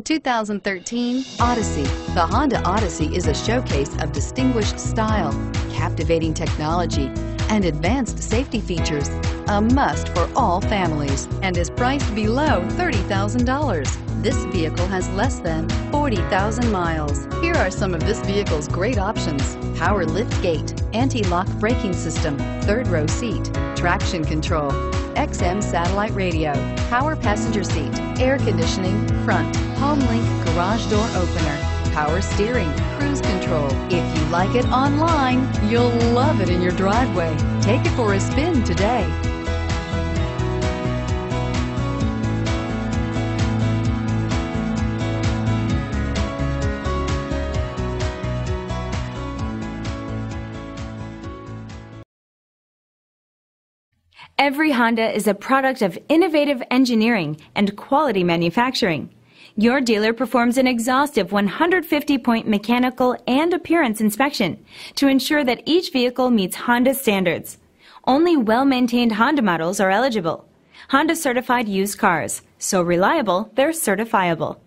The 2013 Odyssey. The Honda Odyssey is a showcase of distinguished style, captivating technology, and advanced safety features. A must for all families and is priced below $30,000. This vehicle has less than 40,000 miles. Here are some of this vehicle's great options. Power lift gate, anti-lock braking system, third row seat, traction control, XM satellite radio, power passenger seat, air conditioning, front, HomeLink garage door opener, power steering, cruise control. If you like it online, you'll love it in your driveway. Take it for a spin today. Every Honda is a product of innovative engineering and quality manufacturing. Your dealer performs an exhaustive 150 point mechanical and appearance inspection to ensure that each vehicle meets Honda standards. Only well maintained Honda models are eligible. Honda certified used cars, so reliable they're certifiable.